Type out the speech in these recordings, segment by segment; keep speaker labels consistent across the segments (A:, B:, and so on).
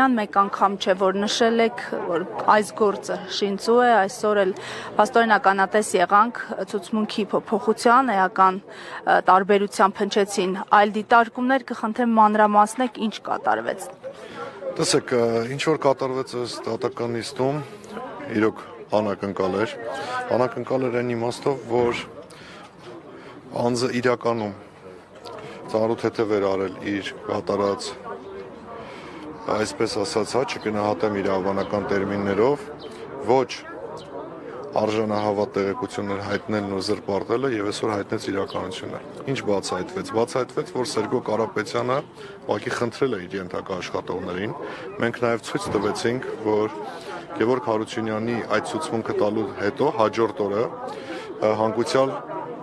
A: Յան մեկ անգամ չէ որ նշել եք որ այս գործը շինծու է այսօր էլ պաստորենականատես եղանք ցուցմունքի փոփոխության էական տարբերության փնչեցին այլ դիտարկումներ կխնդրեմ մանրամասնեք ինչ կատարվեց
B: Տեսեք ինչ որ կատարվեց ըստ դատական նիստում իրոք անակնկալ էր անակնկալ էր այն իմաստով որ անձը իրականում ծառութեթև էր արել իր կատարած այսպես ասած, հա, չգնահատեմ իր հավանական տերմիններով, ոչ արժանահավատ տեղեկություններ հայտնելն ու զրպարտելը եւ այսօր հայտնեց իրականությունը։ Ինչ բացահայտվեց։ Բացահայտվեց, որ Սերգո Կարապետյանը ուղղակի խնդրել է իր ենթակա աշխատողներին։ Մենք նաեւ ցույց տվեցինք, որ Գևորգ Հարությունյանի այդ ցուցմունքը տալու հետո հաջորդ օրը հանգուցյալ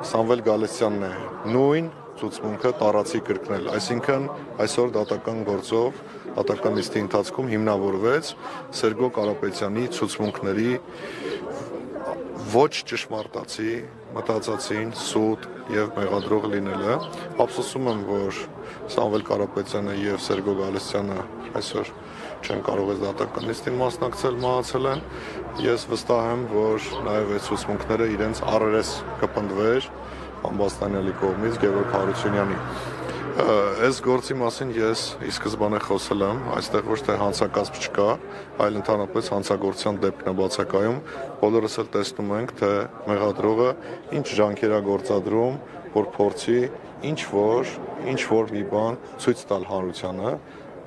B: Սամվել Գալստյանն է նույն ցուցմունքը տարածի կրկնել։ Այսինքն այսօր դատական գործով դատական նիստի ընթացքում հիմնավորվեց Սերգո Կարապետյանի ցուցմունքների ոչ ճշմարտացի, մտածածին, սուտ եւ մեղադրող լինելը։ Ափսոսում եմ, որ Սամվել Կարապետյանը եւ Սերգո Գալստյանը այսօր չեն կարող այս դատական նիստին մասնակցել, մահացել են։ Ես վստահ եմ, որ նաեւ այս ցուցմունքները իրենց առերես կպնդվեր Ամբաստանյալի կողմից Գևորգ Հարությունյանի Այս գործի մասին ես ի սկզբանե խոսել եմ, այստեղ ոչ թե հանցակազմ չկա, այլ ընդհանրապես հանցագործության դեպքն է բացակայում։ Բոլորս էլ տեսնում ենք, թե մեղադրողը ինչ ջանքեր է գործադրում, որ փորձի ինչ որ, ինչ որ մի բան ցույց տալ հանրությանը,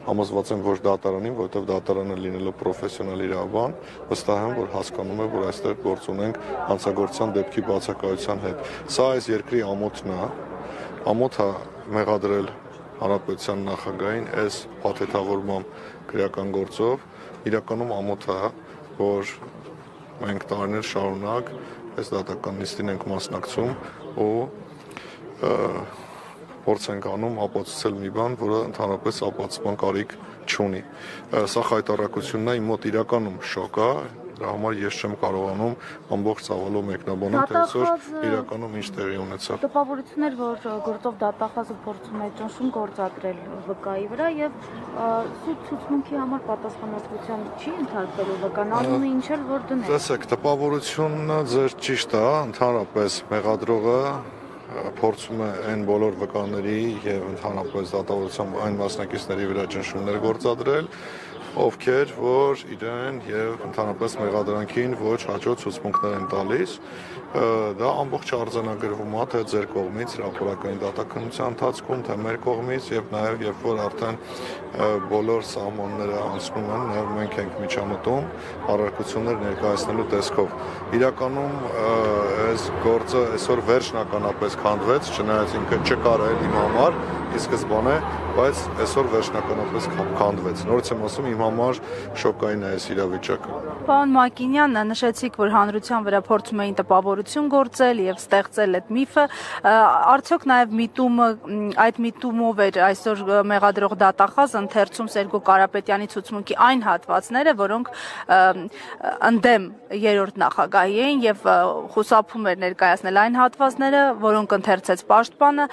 B: համոզված եմ, որ դատարանին, որովհետև դատարանը լինելով պրոֆեսիոնալ իրավաբան, վստահ եմ, որ հասկանում է, որ այստեղ գործ ունենք հանցագործության դեպքի բացակայության հետ։ Սա այս երկրի ամոթն է, ամոթը մեղադրել հանրապետության նախագահին այս փաթեթավորման քրեական գործով իրականում ամոթ է, որ մենք տարիներ շարունակ այս դատական նիստին ենք մասնակցում ու փորձ ենք անում ապացուցել մի բան, որը ընդհանրապես ապացուցման կարիք չունի։ Սա խայտարակությունն է իմ մոտ իրականում շոկ է, Դրա համար ես չեմ կարողանում ամբողջ ցավալով մեկնաբանել, թե այսօր իրականում ինչ տեղի ունեցավ։
A: Տպավորություններ, որ գործով դատախազը փորձում է ճնշում գործադրել վկայի վրա եւ սուտ ցուցմունքի համար պատասխանատվության չի ընդհանրվելու վկան անունը ինչ էլ որ դնել։
B: Տեսեք, տպավորությունը ձեր ճիշտ է, ընդհանրապես մեղադրողը փորձում է այն բոլոր վկաների եւ ընդհանրապես դատավորության այն մասնակիցների վրա ճնշումներ գործադրել, ովքեր որ իրեն եւ ընդհանրապես մեղադրանքին ոչ հաջող ցուցմունքներ են տալիս դա ամբողջ արձանագրվում է թե ձեր կողմից հրապարակային դատականության ընթացքում թե մեր կողմից եւ նաեւ երբ որ արդեն բոլոր սահմանները անցնում են նաեւ մենք ենք միջամտում առարկություններ ներկայացնելու տեսքով իրականում այս գործը այսօր վերջնականապես քանդվեց չնայած ինքը չկարել իմ համար ի սկզբանե բայց այսօր վերջնականապես քանդվեց նորից եմ ասում իմ համար շոկային է այս իրավիճակը։
A: Պարոն Մակինյան, նշեցիք, որ հանրության վրա փորձում էին տպավորություն գործել եւ ստեղծել այդ միֆը, արդյոք նաեւ միտումը այդ միտումով էր այսօր մեղադրող դատախազ ընթերցում Սերգո Կարապետյանի ցուցմունքի այն հատվածները, որոնք ընդդեմ երրորդ նախագահի էին եւ խուսափում էր ներկայացնել այն հատվածները, որոնք ընթերցեց պաշտպանը,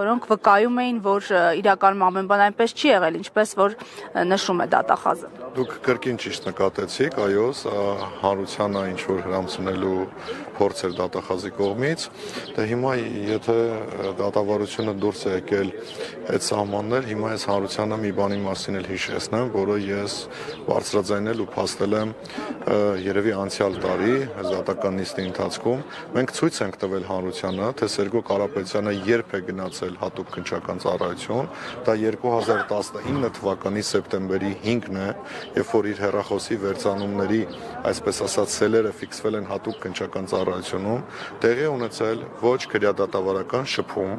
A: որոնք վկայում էին, այն, որ իրականում ամեն բան այնպես չի եղել, ինչպես որ նշում է դատախազը։
B: Դուք կրկին ճիշտ նկատեցիք, այո, հանրությանը ինչ որ հрамցնելու փորձ էր դատախազի կողմից, դե հիմա եթե դատավարությունը դուրս է եկել այդ սահմաններ, հիմա ես հանրությանը մի բանի մասին էլ հիշեցնեմ, որը ես բարձրաձայնել ու փաստել եմ երևի անցյալ տարի ազատական նիստի ընթացքում։ Մենք ցույց ենք տվել հանրությանը, թե Սերգո Կարապետյանը երբ է գնացել հատուկ քնչական ծառայություն, դա 2019 թվականի սեպտեմբերի 5-ն է, երբ որ իր հերախոսի վերցանումների, այսպես ասած, սելերը ֆիքսվել են հատուկ քնչական ծառայությունում, տեղի ունեցել ոչ քրեադատավարական շփում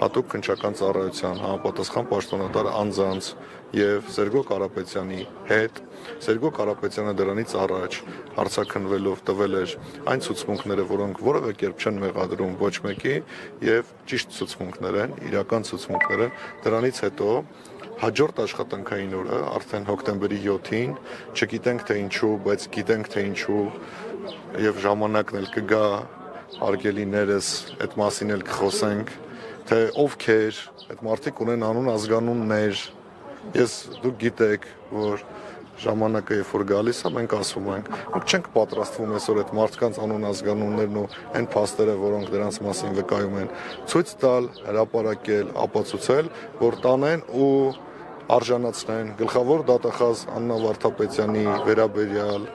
B: հատուկ քնչական ծառայության համապատասխան պաշտոնատար անձանց եւ Սերգո Կարապետյանի հետ Սերգո Կարապետյանը դրանից առաջ հարցակնվելով տվել էր այն ցուցմունքները, որոնք որևէ կերպ չեն մեղադրում ոչ մեկի եւ ճիշտ ցուցմունքներ են, իրական ցուցմունքներ են։ Դրանից հետո հաջորդ աշխատանքային օրը, արդեն հոկտեմբերի 7-ին, չգիտենք թե ինչու, բայց գիտենք թե ինչու եւ ժամանակն էլ կգա արգելիներս այդ մասին էլ կխոսենք, թե ովքեր այդ մարդիկ ունեն անուն ազգանուններ, Ես դուք գիտեք, որ ժամանակը երբ որ գալիս է, մենք ասում ենք, մենք չենք պատրաստվում այսօր այդ մարդկանց անուն ազգանուններն ու այն փաստերը, որոնք դրանց մասին վկայում են, ցույց տալ, հրապարակել, ապացուցել, որ տանեն ու արժանացնեն գլխավոր դատախազ Աննա Վարդապետյանի վերաբերյալ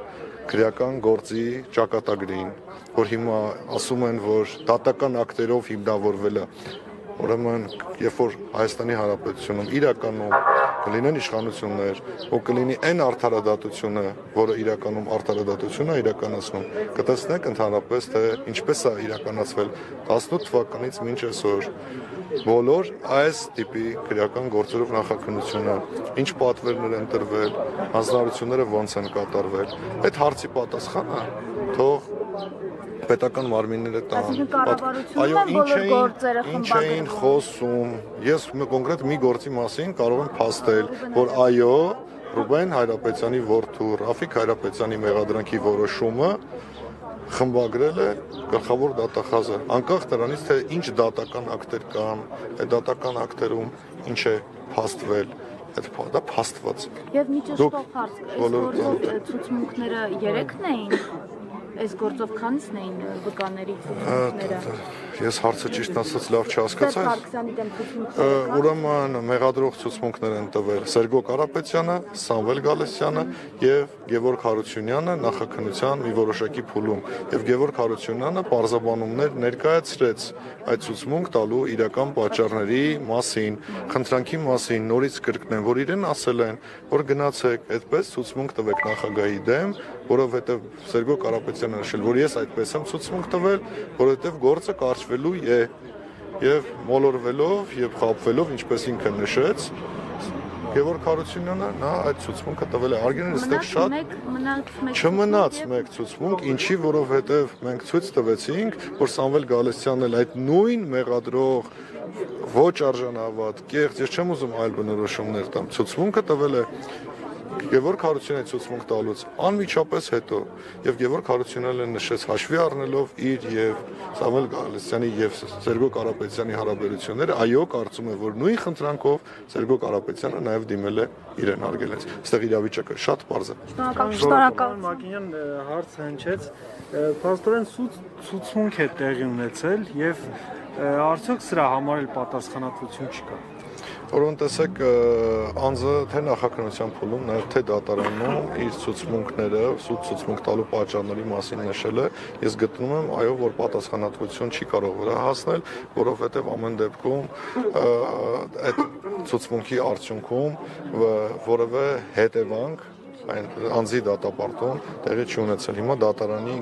B: քրեական գործի ճակատագրին, որ հիմա ասում են, որ դատական ակտերով հիմնավորվել է Ուրեմն, երբ որ Հայաստանի Հանրապետությունում իրականում կլինեն իշխանություններ, ու կլինի այն արդարադատությունը, որը իրականում արդարադատությունը իրականացնում, կտեսնեք ընդհանրապես թե ինչպես է իրականացվել 18 թվականից մինչ այսօր բոլոր այս տիպի քրեական գործերով նախաքննությունը, ինչ պատվերներ են տրվել, հանձնարարությունները ոնց են կատարվել, այդ հարցի պատասխանը թող պետական մարմինները տան։
A: Այսինքն կառավարությունն է բոլոր գործերը
B: Ինչ էին խոսում։ Ես կոնկրետ մի գործի մասին կարող եմ փաստել, որ այո, Ռուբեն Հայրապետյանի որդու Ռաֆիկ Հայրապետյանի մեղադրանքի որոշումը խմբագրել է գլխավոր դատախազը անկախ նրանից թե ինչ դատական ակտեր կան այդ դատական ակտերում ինչ է փաստվել այդ դա փաստված
A: եւ միջազգով հարց այս ցուցմունքները 3-ն էին այս գործով քանիսն էին վկաների ցուցմունքները։
B: Ես հարցը ճիշտ ասած լավ չհասկացա։ Ուրեմն մեղադրող ցուցմունքներ են տվել Սերգո Կարապետյանը, Սամվել Գալստյանը եւ Գևորգ Հարությունյանը նախաքնության մի որոշակի փուլում։ Եվ Գևորգ Հարությունյանը պարզաբանումներ ներկայացրեց այդ ցուցմունք տալու իրական պատճառների մասին, խնդրանքի մասին, նորից կրկնեմ, որ իրեն ասել են, որ գնացեք, այդպես ցուցմունք տվեք նախագահի դեմ, որովհետեւ Սերգո Կարապետյանը նշել, որ ես այդպես եմ ցուցմունք տվել, որովհետև գործը կարճվելու է եւ մոլորվելով եւ խապվելով, ինչպես ինքը նշեց, Գևորգ Հարությունյանը նա այդ ցուցմունքը տվել է արգելին այստեղ շատ չմնաց մեկ ցուցմունք ինչի որովհետև մենք ցույց տվեցինք որ Սամվել Գալստյանն էլ այդ նույն մեղադրող ոչ արժանավատ կեղծ ես չեմ ուզում այլ բնորոշումներ տամ ցուցմունքը տվել է Գևորգ Հարությունյանի ցուցմունք տալուց անմիջապես հետո եւ Գևորգ Հարությունյանը նշեց հաշվի առնելով իր եւ Սամվել Գալստյանի եւ Սերգո Կարապետյանի հարաբերությունները, այո, կարծում եմ, որ նույն խնդրանքով Սերգո Կարապետյանը նաեւ դիմել է իրեն արգելեց։ Այստեղ իրավիճակը շատ པարզ է։
A: Շնորհակալ։
C: Մակինյան հարց հնչեց, փաստորեն ցուցմունք է տեղի ունեցել եւ արդյոք սրա համար էլ պատասխանատվություն չկա։
B: Որոն տեսեք անձը թե նախաքննության փուլում, նաև թե դատարանում իր ցուցմունքները, ցուցմունք տալու պատճառների մասին նշել է, ես գտնում եմ, այո, որ պատասխանատվություն չի կարող վրա հասնել, որովհետև ամեն դեպքում այդ ցուցմունքի արդյունքում որևէ հետևանք այն անձի դատապարտում տեղի չի ունեցել։ Հիմա դատարանի